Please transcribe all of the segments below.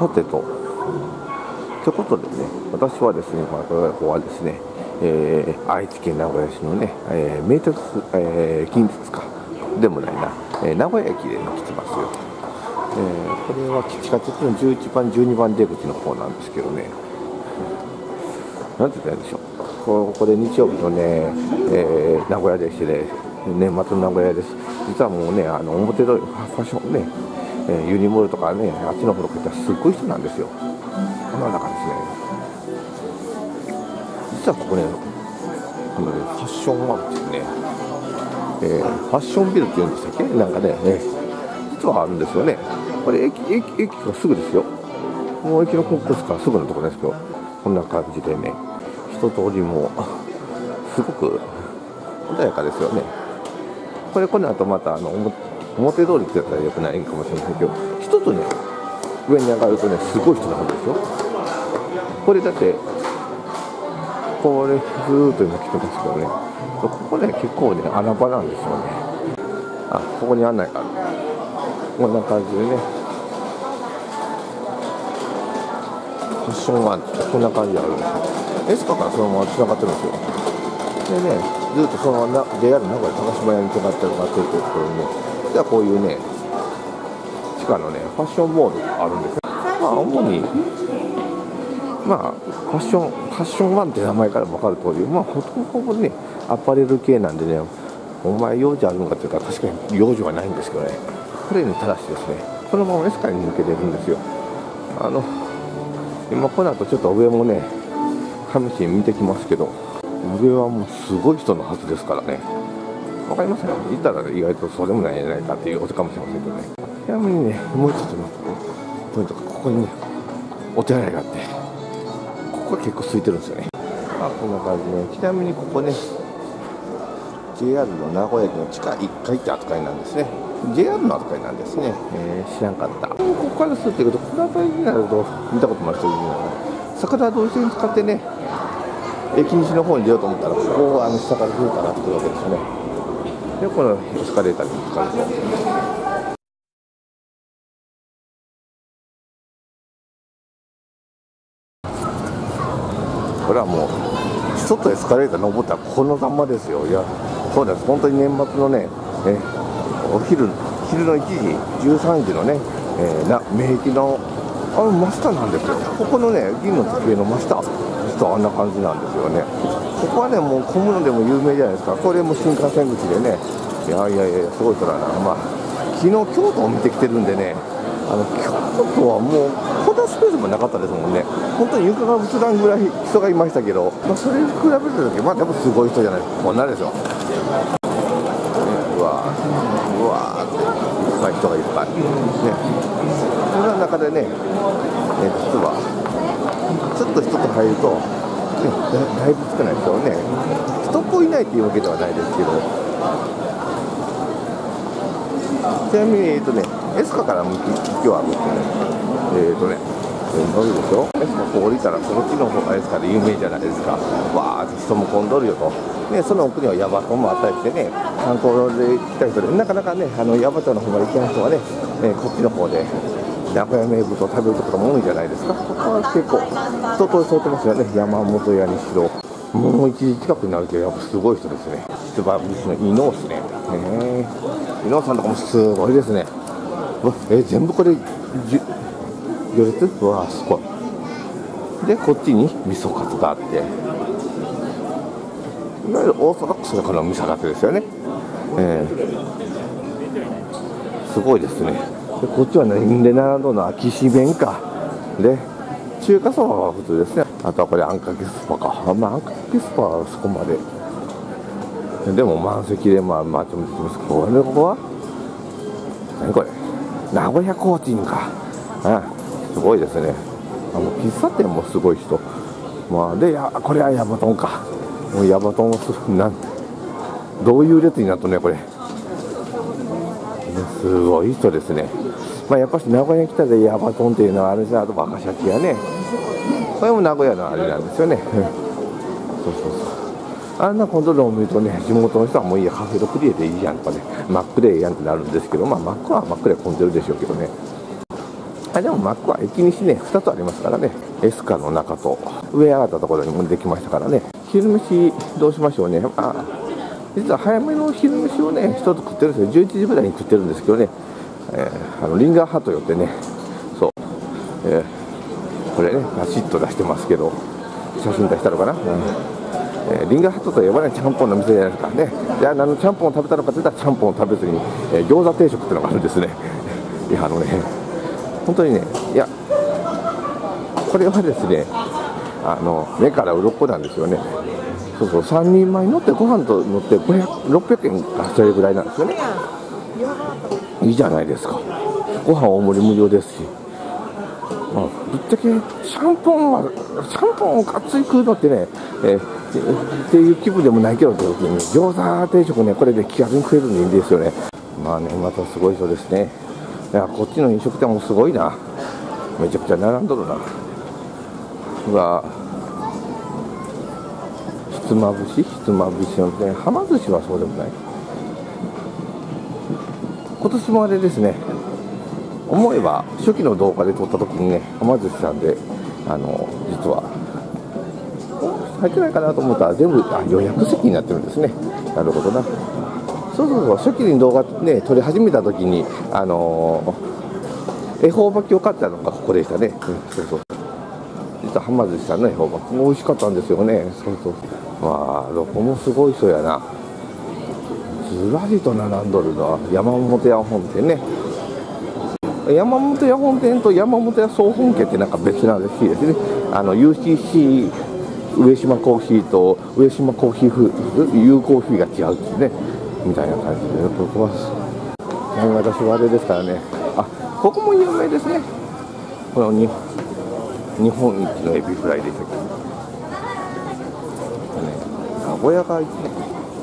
さてと。ということでね私はですねまあここはですね、えー、愛知県名古屋市のね、えー、名鉄、えー、近鉄か。でもないな、えー、名古屋駅で来てますよ、えー、これは地下鉄の11番12番出口の方なんですけどね。なんて言ったらいいんでしょう。ここで日曜日のね、えー、名古屋でしてね。年末の名古屋です。実はもうねあの表通りファッションね、えー、ユニモールとかねあっちの方とか行ったらすっごい人なんですよ。この中ですね。実はここねこのねファッションワンっていうね、えー、ファッションビルっていうんでしたっけ？なんかね、えー、実はあるんですよね。これ駅駅駅がすぐですよ。もう駅のコンコースからすぐのところですけどこんな感じでね人通りもすごく穏やかですよね。これこの後またあの表通りってやったらよくないかもしれませんけど一つね上に上がるとねすごい人なんですよ。これだってこれずーっと今来てますけどね。ここね結構ね穴場なんですよね。あここに案内がある。こんな感じでね。ファッションワンってこんな感じであるんですよ。エスカからそのまま繋がってるんですよ。でねずっとそのまま JR 名古屋高島屋に繋がってるってるところにねじゃあこういうね地下のねファッションモールがあるんですよ。まあ主にまあファッションファッションワンって名前から分かる通りまあほとんどねアパレル系なんでねお前用事あるのかっていうか確かに用事はないんですけどね。これに正しですねこのままエスカに抜けてるんですよ。あの今この後ちょっと上もね試しに見てきますけど上はもうすごい人のはずですからねわかりますね行ったら意外とそうでもないんじゃないかっていうことかもしれませんけどね。ちなみにねもう一つのポイントがここにねお手洗いがあってここが結構空いてるんですよね。まあこんな感じ、ね、ちなみにここね JR の名古屋駅の地下1階って扱いなんですね。JR の扱いなんですね、えー、知らんかった。ここからするっていうとこの辺りになると見たこともある人いるのが桜通り線使ってね駅西の方に出ようと思ったらここをあの下からずっと上がってくるわけですよね。でこのエスカレーターに使うとこれはもうちょっとエスカレーター登ったらこのざんまですよ。いやそうです。本当に年末のねえお昼昼の1時13時のね、えー、な名駅のあの真下なんですよ。ここのね銀の机の真下。実はあんな感じなんですよね。ここはねもう小物でも有名じゃないですか。これも新幹線口でね。いやいやいやすごい人だな。まあ昨日京都を見てきてるんでね。あの京都はもうこんなスペースもなかったですもんね。本当に床が映らんぐらい人がいましたけど、まあ、それに比べた時まあでもすごい人じゃない。こんなですよ、ね、うわうわーっていっぱい人がいっぱい。ね。そんな中でね、え実はちょっと人と入ると、ね、だいぶ少ないですよね人っ子いないっていうわけではないですけどちなみに、えっとね、エスカから向き今日は向きね、えっ、とね、乗るでしょ？エスカこう降りたら、こっちの方がエスカで有名じゃないですか。わーって人も混んどるよと。ね、その奥にはヤバトンもあったりしてね、観光で来た人で、なかなかね、あの、ヤバトンの方まで行けない人はね、えこっちの方で、名古屋名物を食べるところも多いじゃないですか。ここは結構、人通り通ってますよね、山本屋にしろ。もう1時近くになるけど、やっぱすごい人ですね。出馬武士の伊能ですね。ね伊能さんとかもすごいですねわ。え、全部これ、じ行列？うわすごい。で、こっちに味噌カツがあって、いわゆるオーソドックスなこの味噌カツですよね。えー、すごいですね。でこっちはね、で並んの秋し弁か。で、中華そばは普通ですね。あとはこれあんかけスパか。あまあ、あんかけスパはそこまで。でも満席で、まあ、まあ、ちょっとますこれ、ここは何これ？名古屋コーチンか。あすごいですね。あの、喫茶店もすごい人。まあ、で、や、これはヤバトンか。もうヤバトンをする、なんどういう列になったね、これ。すごい人ですね。まあ、やっぱし名古屋に来たでヤバトンっていうのはあるし、あと若シャチやね。これも名古屋のあれなんですよね。そうそうそう。あんなコントロールを見るとね、地元の人はもういいや、カフェロクリエでいいやんとかね、マックでええやんってなるんですけど、まあ、マックはマックで混んでるでしょうけどね。あでも Mac は駅西ね2つありますからねエスカの中と上上がったところにもできましたからね昼飯どうしましょうねあ実は早めの昼飯をね一つ食ってるんですよ。11時ぐらいに食ってるんですけどね、えー、あのリンガーハット寄ってね。そう、えー、これねバシッと出してますけど写真出したのかな、うん。えー、リンガーハットと呼ばないちゃんぽんの店じゃないですか。ね。じゃあ何のちゃんぽんを食べたのかといったらちゃんぽんを食べずに、えー、餃子定食っていうのがあるんですね。いやあのね本当にねいやこれはですねあの目から鱗なんですよね。そうそう3人前乗ってご飯と乗って600円かそれぐらいなんですよね。いいじゃないですか。ご飯大盛り無料ですし。まあ、ぶっちゃけシャンポンはシャンポンをがっつり食うのってね、えー、っていう気分でもないけどって時に餃子定食ねこれで気軽に食えるんでいいんですよね。まあねまたすごい人ですね。いやこっちの飲食店もすごいな。めちゃくちゃ並んどるな。うわひつまぶし？ひつまぶしのねはま寿司はそうでもない。今年もあれですね。思えば初期の動画で撮った時にねはま寿司さんであの実は入ってないかなと思ったら全部あ予約席になってるんですね。なるほどな。そうそうそう。初期に動画ね撮り始めた時にあのー、恵方巻きを買ったのがここでしたね、うん、そうそう。実ははま寿司さんの恵方巻きも美味しかったんですよね。そうそう。まあどこもすごい人やな。ずらりと並んどるのは山本屋本店ね。山本屋本店と山本屋総本家ってなんか別なんですですね。あの UCC 上島コーヒーと上島コーヒー風有効フィーが違うってね。みたいな感じで、ここは、私はあれですからね、あここも有名ですね、この日本一のエビフライでしたっけ、ね、名古屋が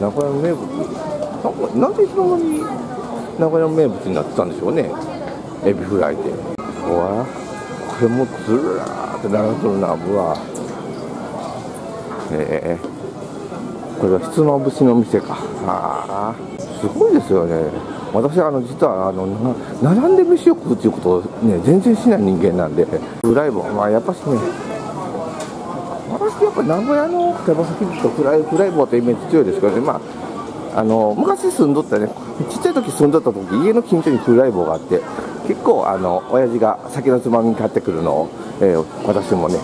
名古屋の名物、なんでいつの間に名古屋の名物になってたんでしょうね、エビフライで。うわこれもずらーって並んでるな、うわ。えこれはひつまぶしの店か。あすごいですよね。私あの実はあの並んで飯を食うっていうことをね全然しない人間なんでフライもまあやっぱしね私やっぱ名古屋の手羽先とフライフライ棒ってイメージ強いですけどねまああの昔住んどったねちっちゃい時住んどった時家の近所にフライ棒があって結構あの親父が酒のつまみに買ってくるのを、えー、私もね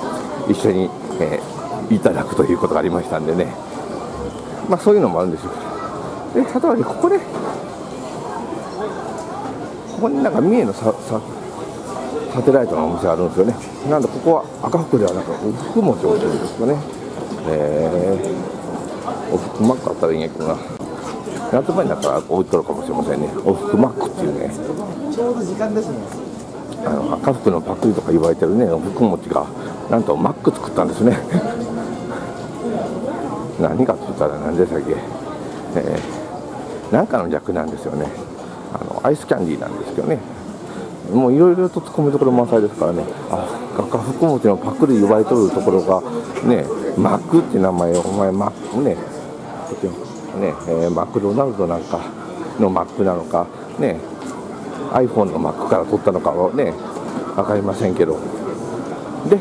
一緒に、えー、いただくということがありましたんでねまあそういうのもあるんですよで例えばねここでこになんか三重のささサテライトのお店あるんですよね。なんでここは赤福ではなくお福餅を売ってるんですよね。えー、おふくマックあったらいいんやけどな。夏場になったら置いとるかもしれませんね。おふくマックっていうね。ちょうど時間ですねあの赤福のパクリとか言われてるね。おふく餅がなんとマック作ったんですね。何かって言ったら何でしたっけ、えー、なんかの略なんですよね。あのアイスキャンディーなんですけどね。もういろいろと突っ込みどころ満載ですからね。あ画家福物のパクリ呼ばれとるところがねマックって名前お前マックねね、えー、マクドナルドなんかのマックなのかね iPhone のマックから取ったのかはね分かりませんけど。で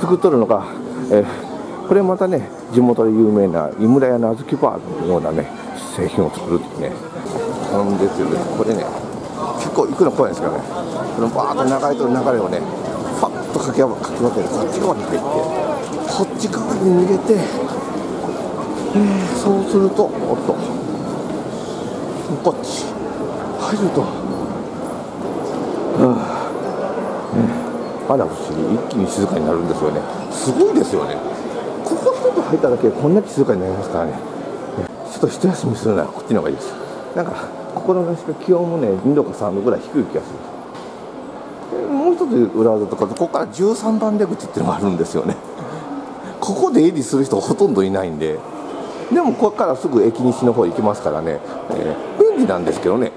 作っとるのが、えーこれまたね地元で有名な井村屋の小豆バーのようなね製品を作るってね。なんですよねこれね結構行くの怖いんですけどねこのバーッと流れてる流れをねパッとかき分けてこっち側に入ってこっち側に逃げて、えー、そうするとおっとこっち入るとうんまだ不思議一気に静かになるんですよねすごいですよねと入っただけでこんなに静かになりますからねちょっと一休みするならこっちの方がいいですなんか心の気温もね2度か3度ぐらい低い気がする。もう一つ裏技とかここから13番出口っていうのがあるんですよね。ここでエディする人ほとんどいないんででもここからすぐ駅西の方行きますからね、えー、便利なんですけどね。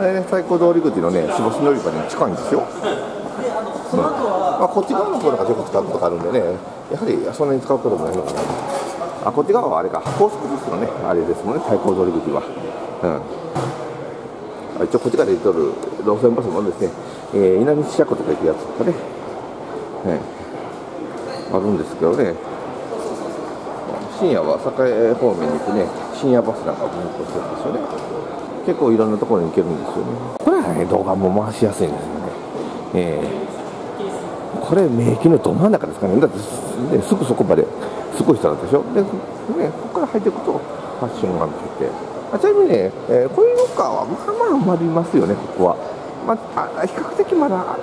えー、最高通り口のね、下市乗り場に近いんですよ。うん、ま、こっち側の方がよく使うことがあるんでね、やはりそんなに使うこともないのかな。あこっち側はあれか高速バスのねあれですもんね対向通り口は。うん。あ一応こっちから出とる路線バスもですね、えー、稲西車庫とか行くやつとかね、ねあるんですけどね。深夜は栄方面に行くね深夜バスなんかも運行してるんですよね。結構いろんなところに行けるんですよね。これはね動画も回しやすいんですよね。えー、これ名駅のど真ん中ですかね。だって、ね、すぐそこまですごい人なんでしょ。で、ね、ここから入っていくとファッションが見えて。あちなみにね、えー、コインロッカーはまあまあ埋まりますよねここは、まあ、比較的まだ、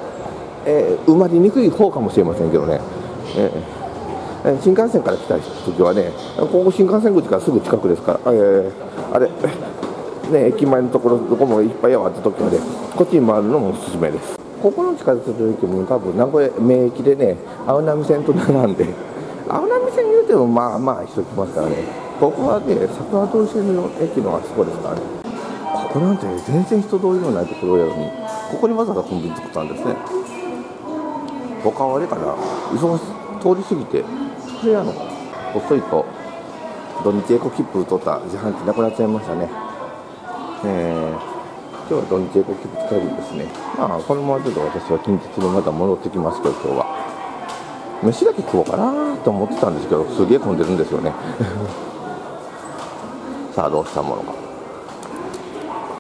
えー、埋まりにくい方かもしれませんけどね、えー新幹線から来た時はね、ここ新幹線口からすぐ近くですから、えー、あれ、ね、駅前のところ、どこもいっぱいやわって時はね、こっちに回るのもおすすめです。ここの地下鉄の駅も多分名古屋名駅でね、青波線と並んで、青波線言うてもまあまあ人来ますからね、ここはね、桜通線の駅のあそこですかね、ここなんて全然人通りのないところやのに、ここにわざわざコンビニ作ったんですね。他はあれかな、忙し通り過ぎて、それあの遅いと土日エコ切符取った自販機なくなっちゃいましたね、えー、今日は土日エコ切符使えるんですね。まあこのままちょっと私は近鉄にまた戻ってきますけど今日は。飯だけ食おうかなと思ってたんですけどすげえ混んでるんですよね。さあどうしたものか。